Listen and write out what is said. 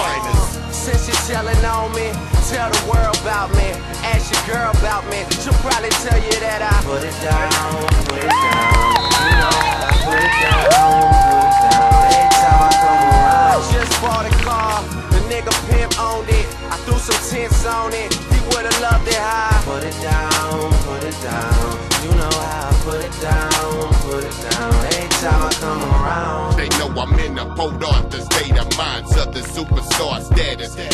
finest. Since you're telling on me, tell the world about me. Ask your girl about me, she'll probably tell you that I put it down, put it down. You know how I put it down, put it down. Every time I come around. I just bought a car, the nigga pimp owned it. I threw some tints on it, he would've loved it I put it down, put it down. You know how I put it down, put it down. Every time I come around. In boat off the state of mind, the superstar status.